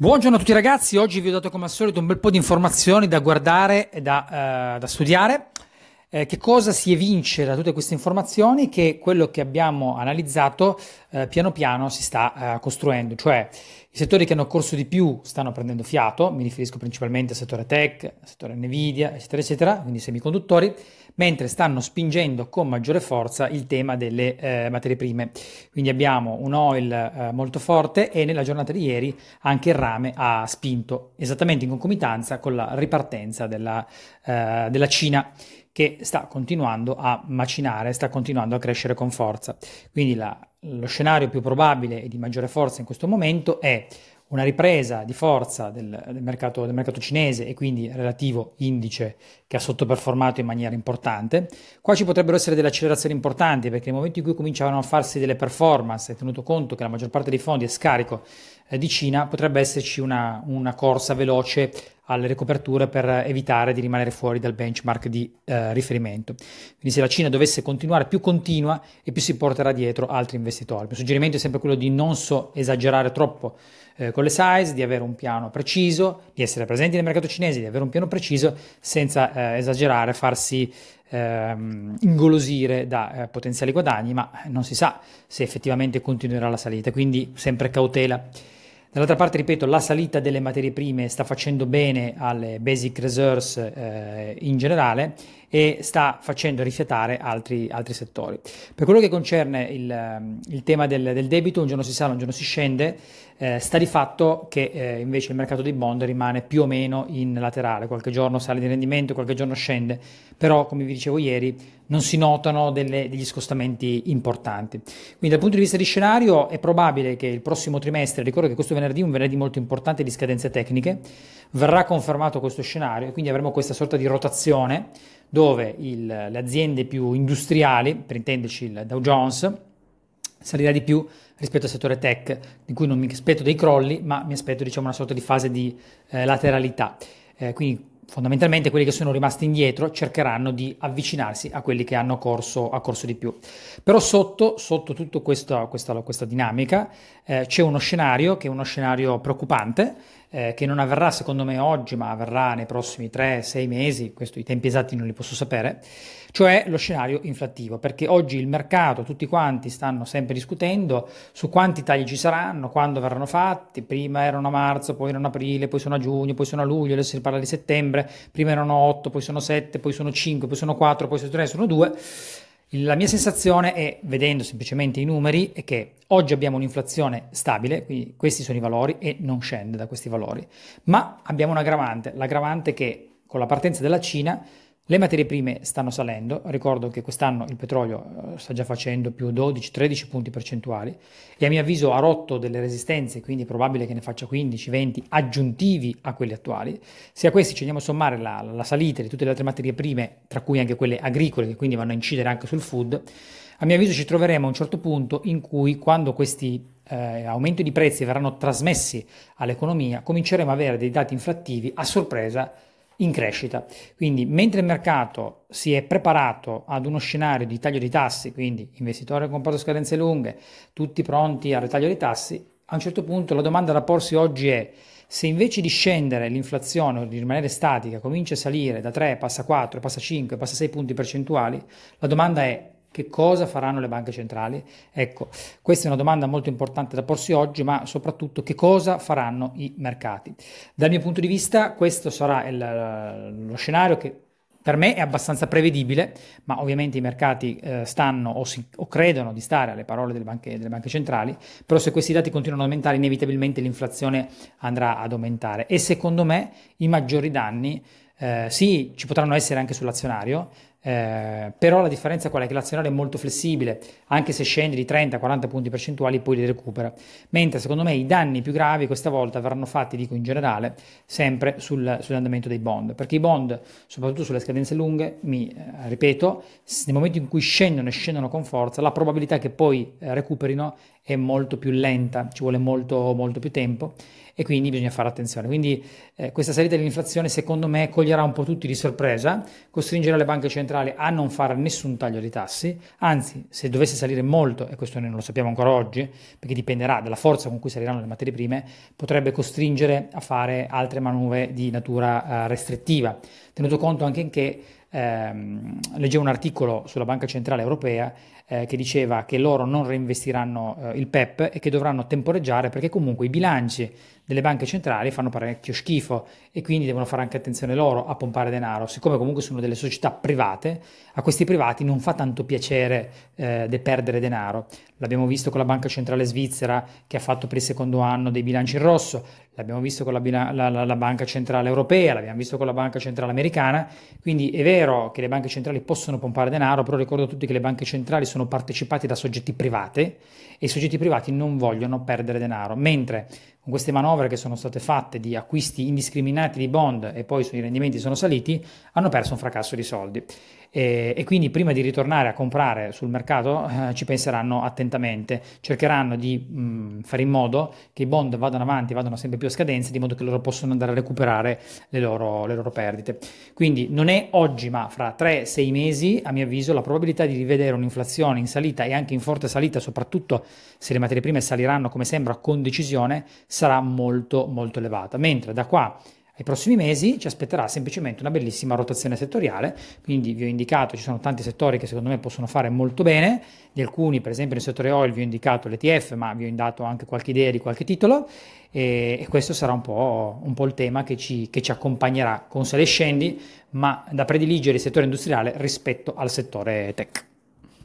Buongiorno a tutti ragazzi, oggi vi ho dato come al solito un bel po' di informazioni da guardare e da, uh, da studiare. Eh, che cosa si evince da tutte queste informazioni? Che quello che abbiamo analizzato eh, piano piano si sta eh, costruendo, cioè i settori che hanno corso di più stanno prendendo fiato, mi riferisco principalmente al settore tech, al settore Nvidia, eccetera, eccetera, quindi semiconduttori, mentre stanno spingendo con maggiore forza il tema delle eh, materie prime. Quindi abbiamo un oil eh, molto forte e nella giornata di ieri anche il rame ha spinto esattamente in concomitanza con la ripartenza della, eh, della Cina che sta continuando a macinare, sta continuando a crescere con forza. Quindi la, lo scenario più probabile e di maggiore forza in questo momento è una ripresa di forza del, del, mercato, del, mercato, cinese e quindi relativo indice che ha sottoperformato in maniera importante. Qua ci potrebbero essere delle accelerazioni importanti perché nel momento in cui cominciavano a farsi delle performance, tenuto conto che la maggior parte dei fondi è scarico eh, di Cina, potrebbe esserci una, una corsa veloce alle ricoperture per evitare di rimanere fuori dal benchmark di eh, riferimento. Quindi se la Cina dovesse continuare più continua e più si porterà dietro altri investitori. Il mio suggerimento è sempre quello di non so esagerare troppo eh, con le size, di avere un piano preciso, di essere presenti nel mercato cinese, di avere un piano preciso senza eh, esagerare, farsi ehm, ingolosire da eh, potenziali guadagni, ma non si sa se effettivamente continuerà la salita, quindi sempre cautela. Dall'altra parte, ripeto, la salita delle materie prime sta facendo bene alle basic reserves eh, in generale e sta facendo rifiatare altri, altri, settori. Per quello che concerne il, ehm, il tema del, del, debito, un giorno si sale, un giorno si scende, eh, sta di fatto che eh, invece il mercato dei bond rimane più o meno in laterale, qualche giorno sale di rendimento, qualche giorno scende, però come vi dicevo ieri non si notano delle, degli scostamenti importanti. Quindi dal punto di vista di scenario è probabile che il prossimo trimestre, ricordo che questo venerdì è un venerdì molto importante di scadenze tecniche, verrà confermato questo scenario e quindi avremo questa sorta di rotazione dove il, le aziende più industriali, per intenderci il Dow Jones, salirà di più rispetto al settore tech, di cui non mi aspetto dei crolli, ma mi aspetto diciamo, una sorta di fase di eh, lateralità. Eh, quindi fondamentalmente quelli che sono rimasti indietro cercheranno di avvicinarsi a quelli che hanno corso, corso di più. Però sotto, sotto tutta questa, questa, questa dinamica eh, c'è uno scenario che è uno scenario preoccupante, eh, che non avverrà secondo me oggi, ma avverrà nei prossimi 3-6 mesi, questo i tempi esatti non li posso sapere, cioè lo scenario inflattivo, perché oggi il mercato, tutti quanti stanno sempre discutendo su quanti tagli ci saranno, quando verranno fatti, prima erano a marzo, poi erano a aprile, poi sono a giugno, poi sono a luglio, adesso si parla di settembre, prima erano 8, poi sono 7, poi sono 5, poi sono 4, poi sono 3, sono 2 la mia sensazione è, vedendo semplicemente i numeri, è che oggi abbiamo un'inflazione stabile, quindi questi sono i valori e non scende da questi valori, ma abbiamo un aggravante, l'aggravante che con la partenza della Cina le materie prime stanno salendo, ricordo che quest'anno il petrolio eh, sta già facendo più 12-13 punti percentuali e a mio avviso ha rotto delle resistenze, quindi è probabile che ne faccia 15-20 aggiuntivi a quelli attuali. Se a questi ci andiamo a sommare la, la salita di tutte le altre materie prime, tra cui anche quelle agricole che quindi vanno a incidere anche sul food, a mio avviso ci troveremo a un certo punto in cui quando questi eh, aumenti di prezzi verranno trasmessi all'economia, cominceremo ad avere dei dati inflattivi a sorpresa in crescita. Quindi mentre il mercato si è preparato ad uno scenario di taglio di tassi, quindi investitori con poche scadenze lunghe, tutti pronti al ritaglio dei tassi, a un certo punto la domanda da porsi oggi è se invece di scendere l'inflazione o di rimanere statica comincia a salire da 3, passa a 4, passa a 5, passa a 6 punti percentuali, la domanda è che cosa faranno le banche centrali? Ecco, questa è una domanda molto importante da porsi oggi, ma soprattutto che cosa faranno i mercati? Dal mio punto di vista questo sarà il, lo scenario che per me è abbastanza prevedibile, ma ovviamente i mercati eh, stanno o, si, o, credono di stare alle parole delle banche, delle banche, centrali, però se questi dati continuano ad aumentare inevitabilmente l'inflazione andrà ad aumentare e secondo me i maggiori danni eh, sì, ci potranno essere anche sull'azionario, eh, però la differenza qual è? Che l'azionario è molto flessibile, anche se scende di 30-40 punti percentuali poi li recupera, mentre secondo me i danni più gravi questa volta verranno fatti, dico in generale, sempre sul, sull'andamento dei bond, perché i bond, soprattutto sulle scadenze lunghe, mi eh, ripeto, nel momento in cui scendono e scendono con forza, la probabilità che poi eh, recuperino è molto più lenta, ci vuole molto, molto più tempo e quindi bisogna fare attenzione. Quindi eh, questa salita dell'inflazione secondo me coglierà un po' tutti di sorpresa, costringerà le banche centrali a non fare nessun taglio di tassi, anzi se dovesse salire molto, e questo noi non lo sappiamo ancora oggi, perché dipenderà dalla forza con cui saliranno le materie prime, potrebbe costringere a fare altre manovre di natura uh, restrittiva, tenuto conto anche che ehm, leggevo un articolo sulla Banca Centrale Europea eh, che diceva che loro non reinvestiranno eh, il PEP e che dovranno temporeggiare perché comunque i bilanci delle banche centrali fanno parecchio schifo e quindi devono fare anche attenzione loro a pompare denaro. Siccome comunque sono delle società private, a questi privati non fa tanto piacere eh, de perdere denaro. L'abbiamo visto con la Banca Centrale Svizzera che ha fatto per il secondo anno dei bilanci in rosso, l'abbiamo visto con la, la, la, la Banca Centrale Europea, l'abbiamo visto con la Banca Centrale Americana, quindi è vero che le banche centrali possono pompare denaro, però ricordo a tutti che le banche centrali sono partecipate da soggetti privati e i soggetti privati non vogliono perdere denaro, mentre con queste manovre che sono state fatte di acquisti indiscriminati di bond e poi i rendimenti sono saliti, hanno perso un fracasso di soldi. E, e quindi prima di ritornare a comprare sul mercato eh, ci penseranno attentamente, cercheranno di mh, fare in modo che i bond vadano avanti, vadano sempre più a scadenza, di modo che loro possano andare a recuperare le loro, le loro perdite. Quindi non è oggi, ma fra 3-6 mesi, a mio avviso, la probabilità di rivedere un'inflazione in salita e anche in forte salita, soprattutto se le materie prime saliranno come sembra con decisione, sarà molto molto elevata. Mentre da qua ai prossimi mesi ci aspetterà semplicemente una bellissima rotazione settoriale, quindi vi ho indicato, ci sono tanti settori che secondo me possono fare molto bene, di alcuni per esempio nel settore oil vi ho indicato l'ETF, ma vi ho dato anche qualche idea di qualche titolo e, e questo sarà un po', un po', il tema che ci, che ci accompagnerà con sale e scendi, ma da prediligere il settore industriale rispetto al settore tech.